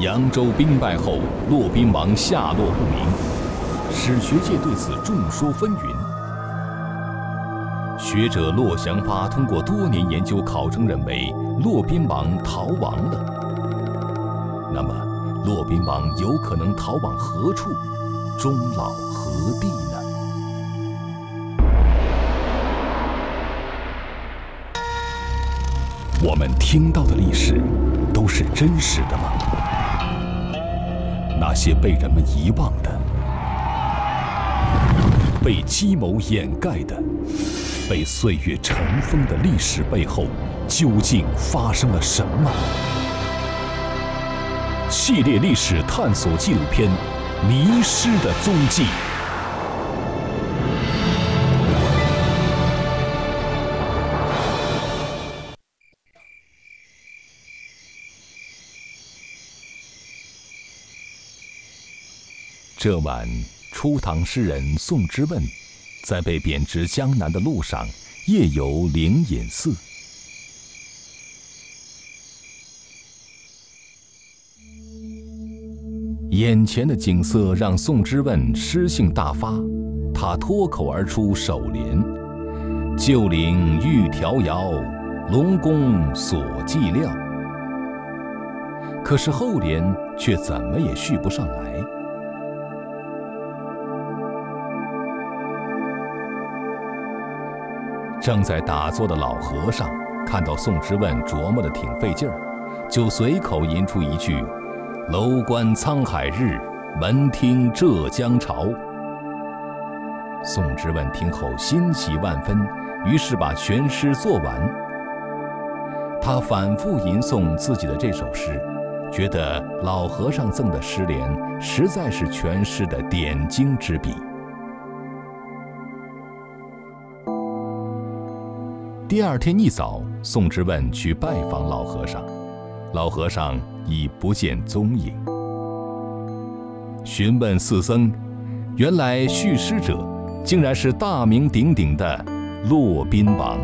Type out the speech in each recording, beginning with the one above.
扬州兵败后，骆宾王下落不明，史学界对此众说纷纭。学者骆祥发通过多年研究考证，认为骆宾王逃亡了。那么，骆宾王有可能逃往何处，终老何地呢？我们听到的历史都是真实的吗？那些被人们遗忘的、被计谋掩盖的、被岁月尘封的历史背后，究竟发生了什么？系列历史探索纪录片《迷失的踪迹》。这晚，初唐诗人宋之问，在被贬至江南的路上，夜游灵隐寺。眼前的景色让宋之问诗兴大发，他脱口而出首联：“旧岭欲迢遥，龙宫锁寂寥。”可是后联却怎么也续不上来。正在打坐的老和尚看到宋之问琢磨的挺费劲儿，就随口吟出一句：“楼观沧海日，门听浙江潮。”宋之问听后欣喜万分，于是把全诗做完。他反复吟诵自己的这首诗，觉得老和尚赠的诗联实在是全诗的点睛之笔。第二天一早，宋之问去拜访老和尚，老和尚已不见踪影。询问四僧，原来续诗者竟然是大名鼎鼎的骆宾王。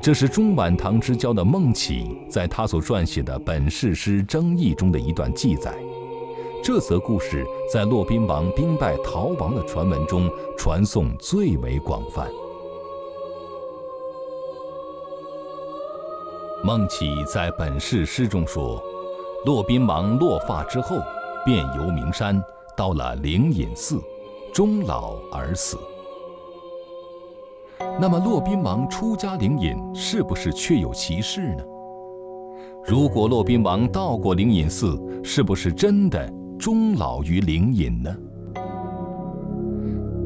这是中晚唐之交的孟起在他所撰写的本事诗争议中的一段记载。这则故事在骆宾王兵败逃亡的传闻中传颂最为广泛。孟起在本事诗中说：“骆宾王落发之后，便游名山，到了灵隐寺，终老而死。”那么，骆宾王出家灵隐，是不是确有其事呢？如果骆宾王到过灵隐寺，是不是真的？终老于灵隐呢？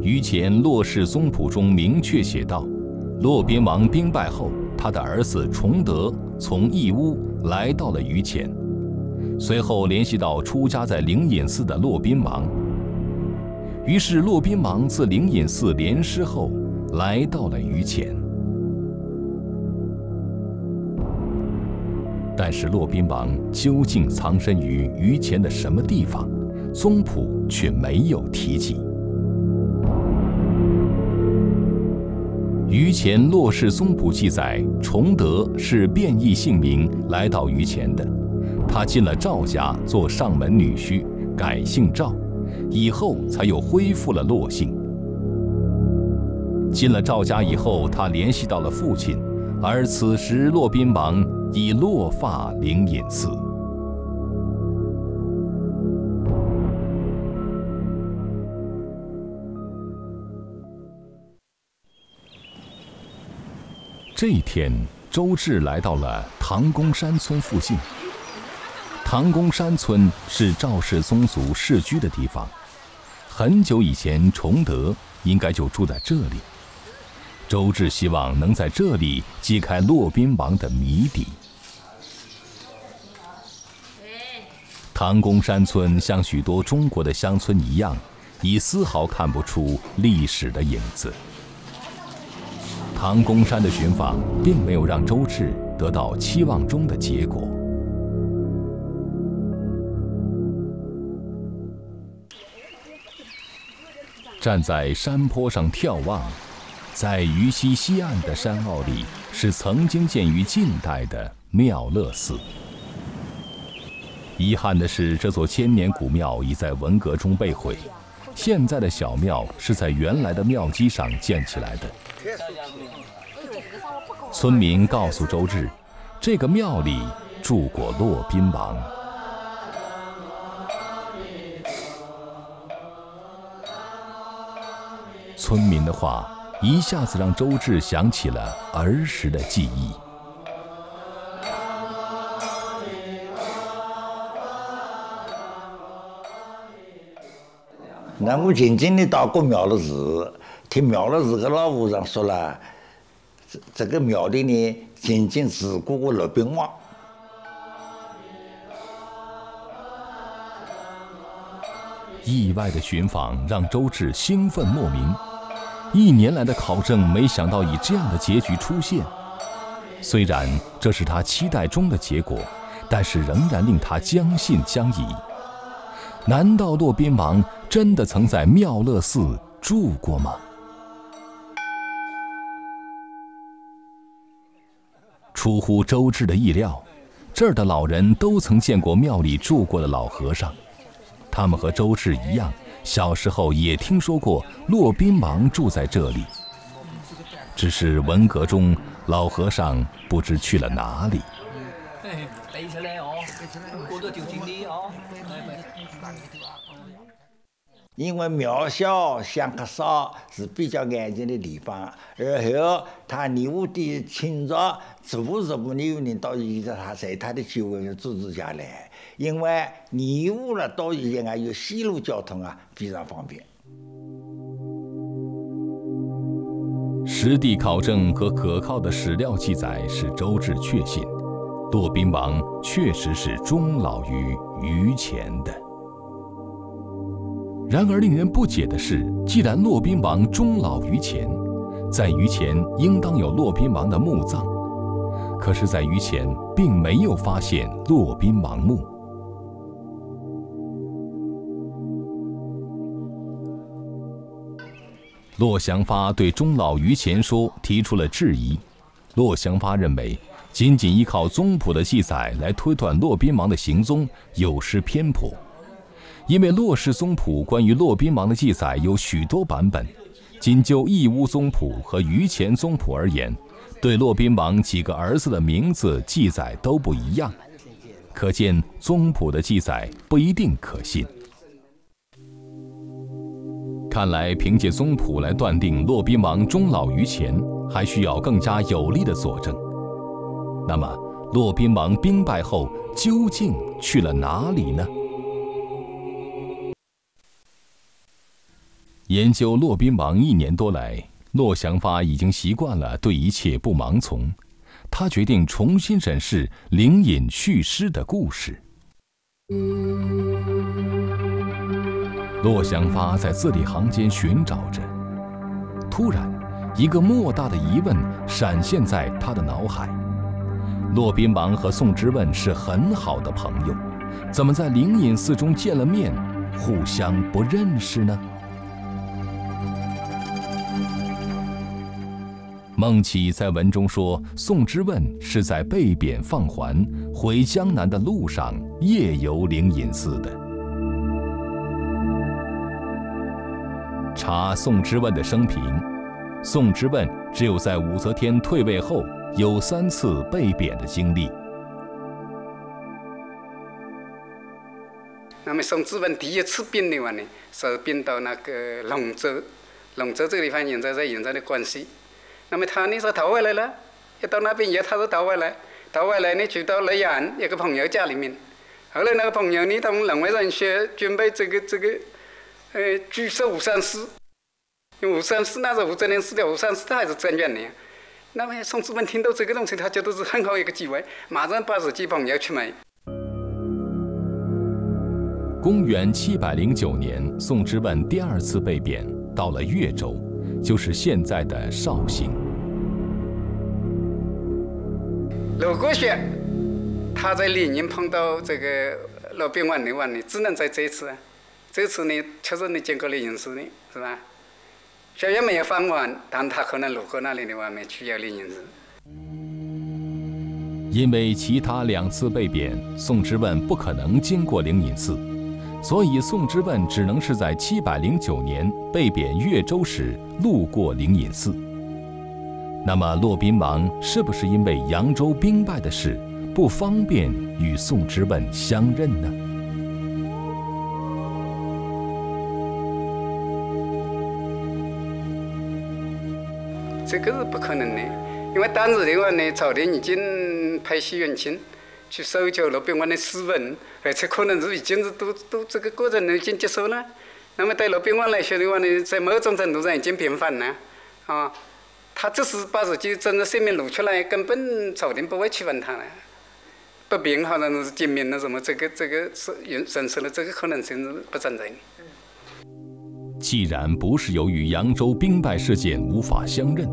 于前《骆氏宗谱》中明确写道：骆宾王兵败后，他的儿子崇德从义乌来到了于前，随后联系到出家在灵隐寺的骆宾王。于是骆宾王自灵隐寺联诗后，来到了于前。但是骆宾王究竟藏身于于前的什么地方？宗谱却没有提及。于前《骆氏宗谱》记载，崇德是变异姓名来到于前的，他进了赵家做上门女婿，改姓赵，以后才又恢复了骆姓。进了赵家以后，他联系到了父亲，而此时骆宾王。已落发灵隐寺。这一天，周至来到了唐公山村附近。唐公山村是赵氏宗族世居的地方，很久以前，崇德应该就住在这里。周至希望能在这里揭开骆宾王的谜底。唐公山村像许多中国的乡村一样，已丝毫看不出历史的影子。唐公山的寻访并没有让周至得到期望中的结果。站在山坡上眺望，在渝西西岸的山坳里，是曾经建于晋代的妙乐寺。遗憾的是，这座千年古庙已在文革中被毁。现在的小庙是在原来的庙基上建起来的。村民告诉周志，这个庙里住过骆宾王。村民的话一下子让周志想起了儿时的记忆。那我曾经的到过庙乐寺，听庙乐寺的老和尚说了，这这个庙里呢曾经住过个骆宾王。意外的寻访让周志兴奋莫名，一年来的考证，没想到以这样的结局出现。虽然这是他期待中的结果，但是仍然令他将信将疑。难道骆宾王真的曾在妙乐寺住过吗？出乎周志的意料，这儿的老人都曾见过庙里住过的老和尚，他们和周志一样，小时候也听说过骆宾王住在这里。只是文革中，老和尚不知去了哪里。因为庙小香客少是比较安静的地方，而后他义务的清早，逐步逐步的有人到现在他在他的周围组织下来，因为义务了到现在啊有西路交通啊非常方便。实地考证和可靠的史料记载使周至确信，骆宾王确实是终老于榆钱的。然而，令人不解的是，既然骆宾王终老于前，在于前应当有骆宾王的墓葬，可是，在于前并没有发现骆宾王墓。骆祥发对终老于前说提出了质疑。骆祥发认为，仅仅依靠宗谱的记载来推断骆宾王的行踪，有失偏颇。因为骆氏宗谱关于骆宾王的记载有许多版本，仅就义乌宗谱和于前宗谱而言，对骆宾王几个儿子的名字记载都不一样，可见宗谱的记载不一定可信。看来凭借宗谱来断定骆宾王终老于前，还需要更加有力的佐证。那么，骆宾王兵败后究竟去了哪里呢？研究骆宾王一年多来，骆祥发已经习惯了对一切不盲从。他决定重新审视灵隐去诗的故事。骆祥发在字里行间寻找着，突然，一个莫大的疑问闪现在他的脑海：骆宾王和宋之问是很好的朋友，怎么在灵隐寺中见了面，互相不认识呢？孟起在文中说，宋之问是在被贬放还回江南的路上夜游灵隐寺的。查宋之问的生平，宋之问只有在武则天退位后有三次被贬的经历。那么宋之问第一次贬的话呢，是贬到那个龙州，龙州这个地方现在在现在的广西。那么他那时候逃回来了，一到那边以后，他是逃回来，逃回来呢，去到洛阳一个朋友家里面。后来那个朋友呢，他们认为人学准备这个这个，呃，据说武三思。因为武三思那时候武则天死掉，武三思他还是正院的。那么宋之问听到这个东西，他觉得是很好一个机会，马上把自己朋友去买。公元七百零九年，宋之问第二次被贬，到了越州，就是现在的绍兴。如果说他在连宁碰到这个老兵王的话呢，只能在这次啊，这次呢确实你见过了隐寺的是吧？学业没有放完，但他可能路过那里的话，没需要领银子。因为其他两次被贬，宋之问不可能经过灵隐寺，所以宋之问只能是在七百零九年被贬越州时路过灵隐寺。那么骆宾王是不是因为扬州兵败的事不方便与宋之问相认呢？这个是不可能的，因为当时的话呢，朝廷已经派西元清去搜救骆宾王的诗文，而且可能是已经是都都这个过程已经结束了。那么对骆宾王来说的话呢，在某种程度上已经平反了，啊，他只是把自己真的性命露出来，根本朝廷不会去问他了。不平好像是精明了什么，这个这个是人认识了这个可能性是不存在的。既然不是由于扬州兵败事件无法相认，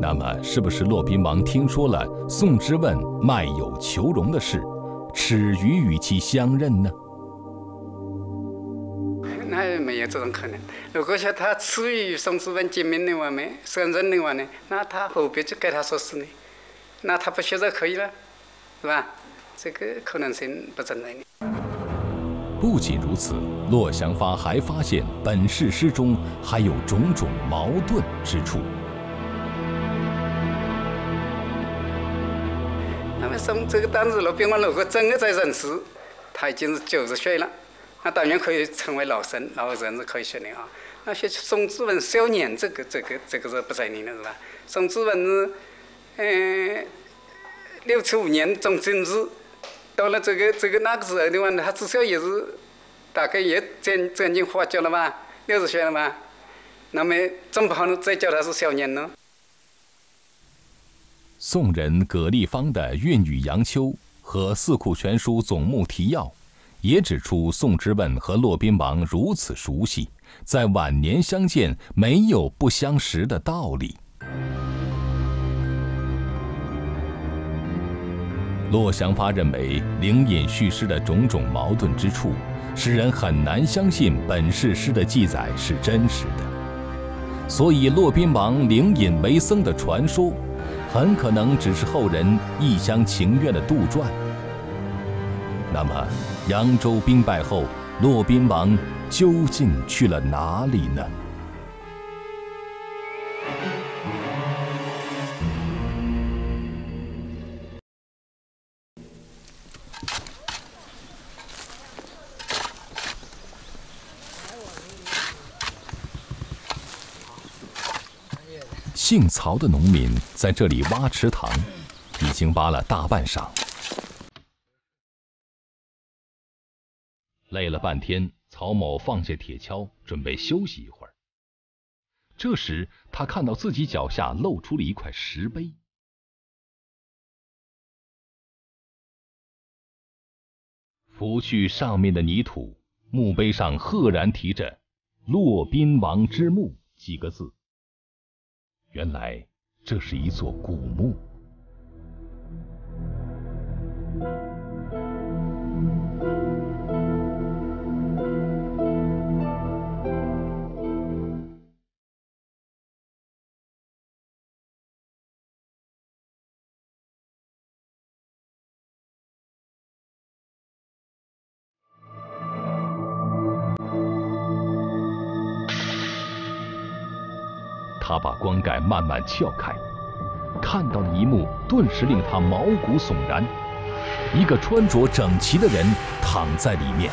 那么是不是骆宾王听说了宋之问卖友求荣的事，耻于与其相认呢？那没有这种可能。如果说他耻于宋之问见面的话，没胜任的话呢，那他何必去给他说事呢？那他不学就可以了，是吧？这个可能性不存在的。不仅如此，骆祥发还发现本世诗中还有种种矛盾之处。那么宋这个当时骆宾王如果真的在认识，他已经是九十岁了，那当然可以成为老生，老人是可以选的啊。那些宋之问少年，这个这个这个是不在理的，是吧？宋之问是，嗯，六七五年中进士。到了这个这个那个时候的话呢，他至少也是大概也将将近花甲了吧，六十岁了吧？那么总不可能再叫他是少年呢？宋人葛立方的《韵语杨秋》和《四库全书总目提要》也指出，宋之问和骆宾王如此熟悉，在晚年相见没有不相识的道理。骆祥发认为，灵隐叙事的种种矛盾之处，使人很难相信本世诗的记载是真实的。所以，骆宾王灵隐为僧的传说，很可能只是后人一厢情愿的杜撰。那么，扬州兵败后，骆宾王究竟去了哪里呢？姓曹的农民在这里挖池塘，已经挖了大半晌，累了半天。曹某放下铁锹，准备休息一会儿。这时，他看到自己脚下露出了一块石碑，拂去上面的泥土，墓碑上赫然题着“骆宾王之墓”几个字。原来这是一座古墓。他把棺盖慢慢撬开，看到的一幕顿时令他毛骨悚然：一个穿着整齐的人躺在里面。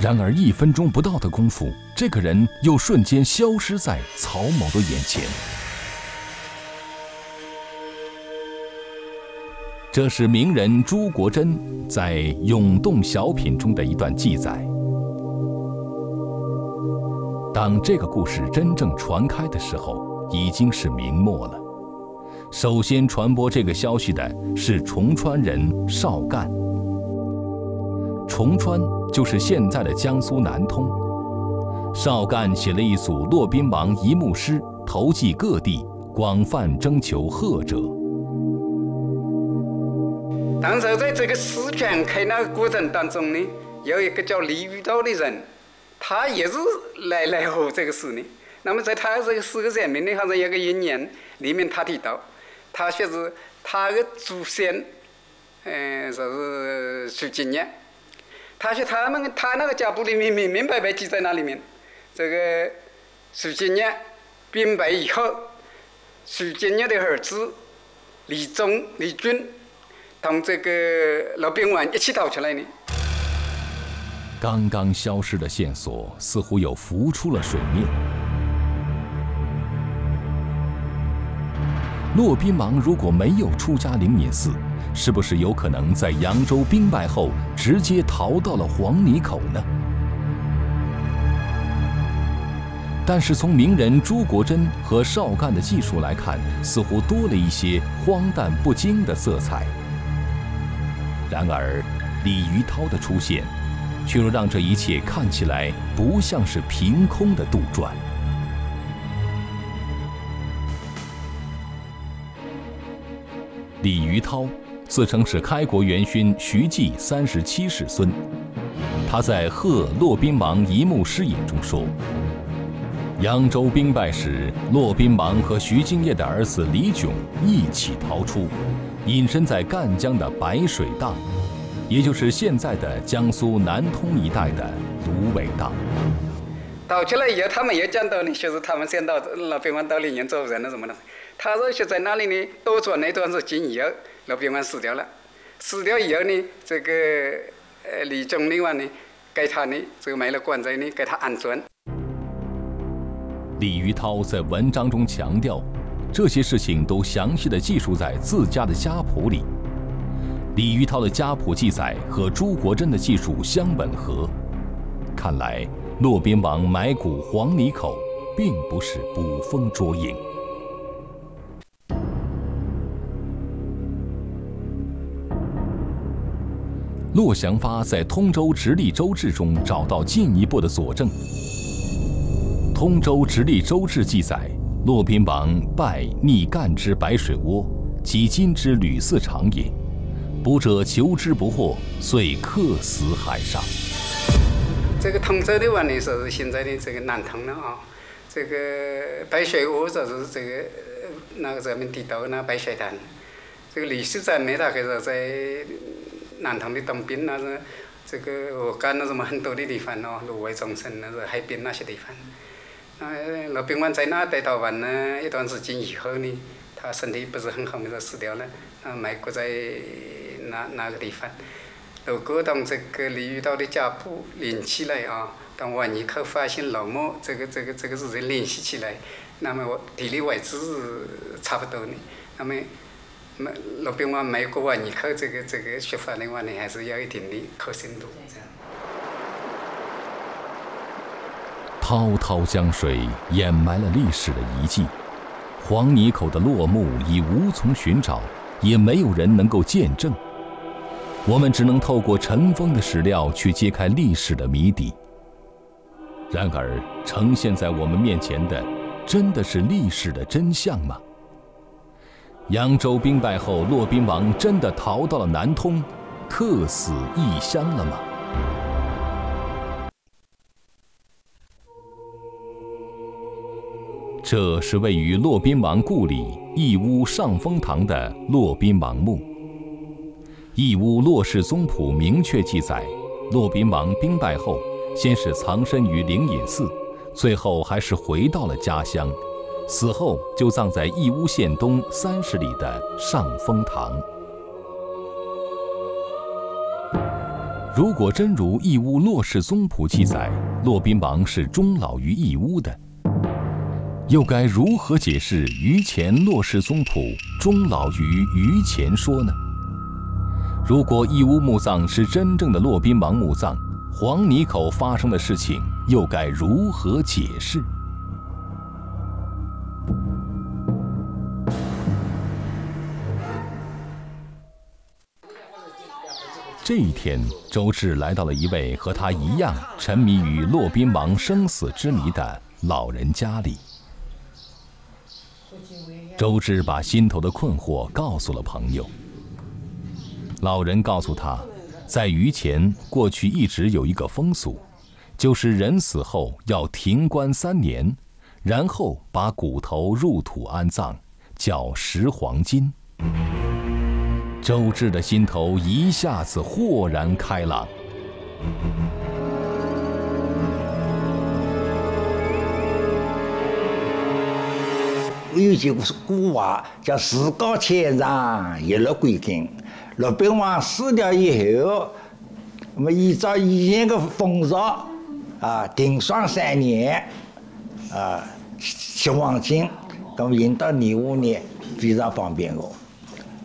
然而一分钟不到的功夫，这个人又瞬间消失在曹某的眼前。这是名人朱国珍在《永动小品》中的一段记载。当这个故事真正传开的时候，已经是明末了。首先传播这个消息的是崇川人邵干。崇川就是现在的江苏南通。邵干写了一组骆宾王遗墓诗，投寄各地，广泛征求贺者。当时在这个诗传开那个过程当中呢，有一个叫李玉道的人。他也是来来和这个事呢。那么在他这个四个人名的，好像有个一年里面他提到，他说是他的祖先，嗯，说是徐敬业。他说他们他那个家谱里面明明白白记在那里面，这个徐敬业兵败以后，徐敬业的儿子李忠、李军同这个罗宾王一起逃出来呢。刚刚消失的线索似乎又浮出了水面。骆宾王如果没有出家灵隐寺，是不是有可能在扬州兵败后直接逃到了黄泥口呢？但是从名人朱国珍和邵干的技术来看，似乎多了一些荒诞不经的色彩。然而，李渔涛的出现，却又让这一切看起来不像是凭空的杜撰。李渔涛自称是开国元勋徐继三十七世孙。他在《贺骆宾王一幕诗引》中说：“扬州兵败时，骆宾王和徐敬业的儿子李炯一起逃出，隐身在赣江的白水荡，也就是现在的江苏南通一带的芦苇荡。逃出来以后，他们也讲到呢，就是他们先到老兵王到里面做人了什么的。”他说：“是在那里呢，多转那段时间以后，老兵王死掉了。死掉以后呢，这个呃李忠的话呢，给他呢，这个埋了棺材呢，给他安葬。”李渔涛在文章中强调，这些事情都详细的记述在自家的家谱里。李渔涛的家谱记载和朱国珍的记述相吻合，看来骆宾王埋骨黄泥口，并不是捕风捉影。骆祥发在《通州直隶州志》中找到进一步的佐证。《通州直隶州志》记载，骆宾王拜逆干之白水窝，即今之吕四长也。捕者求之不获，遂客死海上。这个通州的话呢，说是现在的这个南通了啊。这个白水窝就是这个那个咱们提到那白水潭。这个吕四长呢，大概是在。南通的东边那是这个河干那什么很多的地方哦，芦苇丛生那是海边那些地方。那罗宾王在那待到完呢一段时间以后呢，他身体不是很好，就死掉了。啊，埋骨在那那个地方。如果当这个李遇到的家谱连起来啊，当万尼克发现老墓这个这个这个事情联系起来，那么地理位置是差不多的。那么。那罗宾王没过万尼克这个这个说法的话呢，还是有一定的可信度。滔滔江水掩埋了历史的遗迹，黄泥口的落幕已无从寻找，也没有人能够见证。我们只能透过尘封的史料去揭开历史的谜底。然而，呈现在我们面前的，真的是历史的真相吗？扬州兵败后，骆宾王真的逃到了南通，客死异乡了吗？这是位于骆宾王故里义乌上风堂的骆宾王墓。义乌骆氏宗谱明确记载，骆宾王兵败后，先是藏身于灵隐寺，最后还是回到了家乡。死后就葬在义乌县东三十里的上风堂。如果真如义乌骆氏宗谱记载，骆宾王是终老于义乌的，又该如何解释于前骆氏宗谱终老于于前说呢？如果义乌墓葬是真正的骆宾王墓葬，黄泥口发生的事情又该如何解释？这一天，周志来到了一位和他一样沉迷于骆宾王生死之谜的老人家里。周志把心头的困惑告诉了朋友。老人告诉他，在榆钱过去一直有一个风俗，就是人死后要停棺三年，然后把骨头入土安葬，叫拾黄金。周至的心头一下子豁然开朗。有句古话叫“事高千丈，一诺归根”。骆宾王死掉以后，那么依照以前的风俗，啊，停霜三年，啊，拾黄金，那么运到义乌呢，非常方便哦。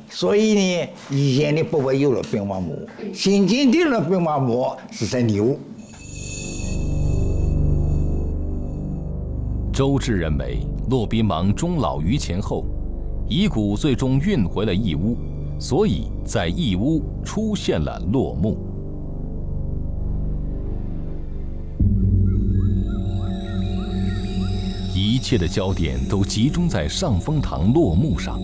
所以呢，以前呢不会有骆宾王墓，现今的骆宾王墓是在义乌。周至认为，骆宾王终老于前后，遗骨最终运回了义乌，所以在义乌出现了落墓。一切的焦点都集中在上峰堂落墓上，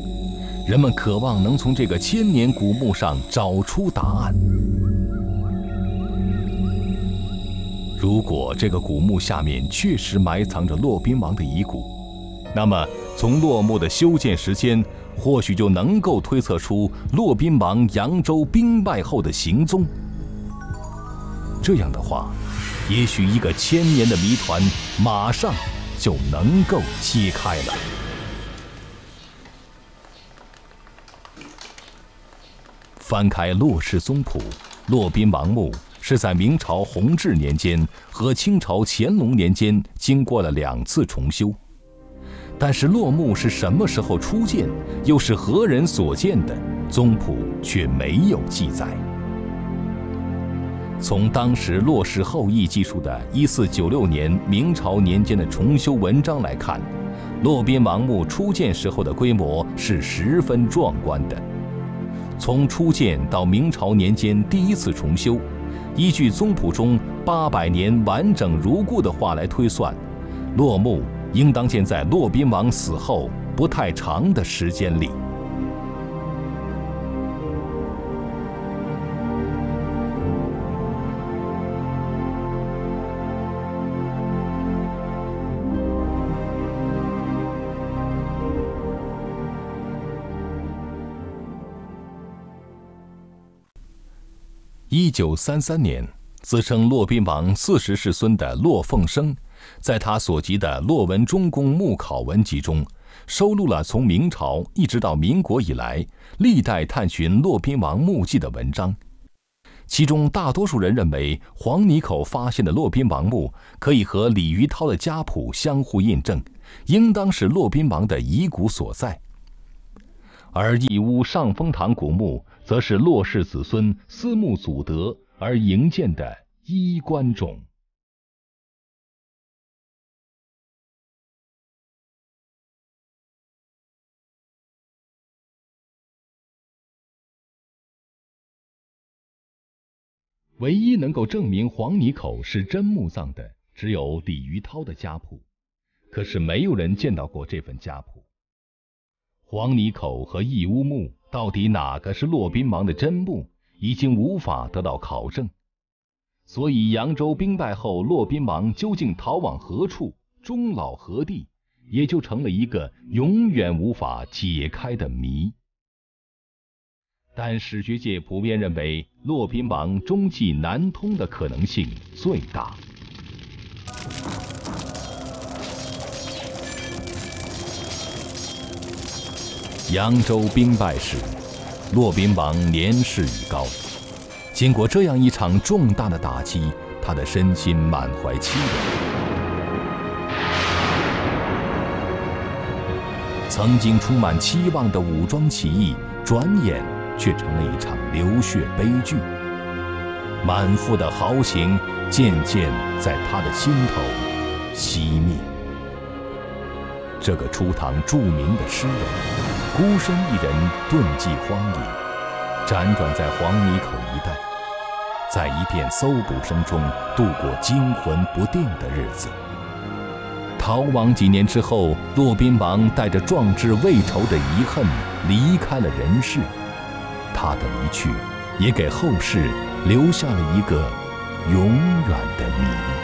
人们渴望能从这个千年古墓上找出答案。如果这个古墓下面确实埋藏着骆宾王的遗骨，那么从落墓的修建时间，或许就能够推测出骆宾王扬州兵败后的行踪。这样的话，也许一个千年的谜团马上就能够揭开了。翻开《骆氏宗谱》，骆宾王墓。是在明朝弘治年间和清朝乾隆年间经过了两次重修，但是落墓是什么时候初建，又是何人所建的，宗谱却没有记载。从当时骆氏后裔记述的1496年明朝年间的重修文章来看，骆宾王墓初建时候的规模是十分壮观的。从初建到明朝年间第一次重修。依据宗谱中八百年完整如故的话来推算，落墓应当建在骆宾王死后不太长的时间里。一九三三年，自称骆宾王四十世孙的骆凤生，在他所集的《骆文忠公墓考文集》中，收录了从明朝一直到民国以来历代探寻骆宾王墓迹的文章。其中，大多数人认为黄泥口发现的骆宾王墓可以和李渔涛的家谱相互印证，应当是骆宾王的遗骨所在。而义乌上峰堂古墓。则是骆氏子孙思慕祖德而营建的衣冠冢。唯一能够证明黄泥口是真墓葬的，只有李于涛的家谱，可是没有人见到过这份家谱。黄泥口和义乌墓。到底哪个是骆宾王的真墓，已经无法得到考证，所以扬州兵败后，骆宾王究竟逃往何处，终老何地，也就成了一个永远无法解开的谜。但史学界普遍认为，骆宾王终继南通的可能性最大。扬州兵败时，骆宾王年事已高。经过这样一场重大的打击，他的身心满怀凄凉。曾经充满期望的武装起义，转眼却成了一场流血悲剧。满腹的豪情渐渐在他的心头熄灭。这个初唐著名的诗人。孤身一人遁迹荒野，辗转在黄泥口一带，在一片搜捕声中度过惊魂不定的日子。逃亡几年之后，骆宾王带着壮志未酬的遗恨离开了人世。他的离去，也给后世留下了一个永远的谜。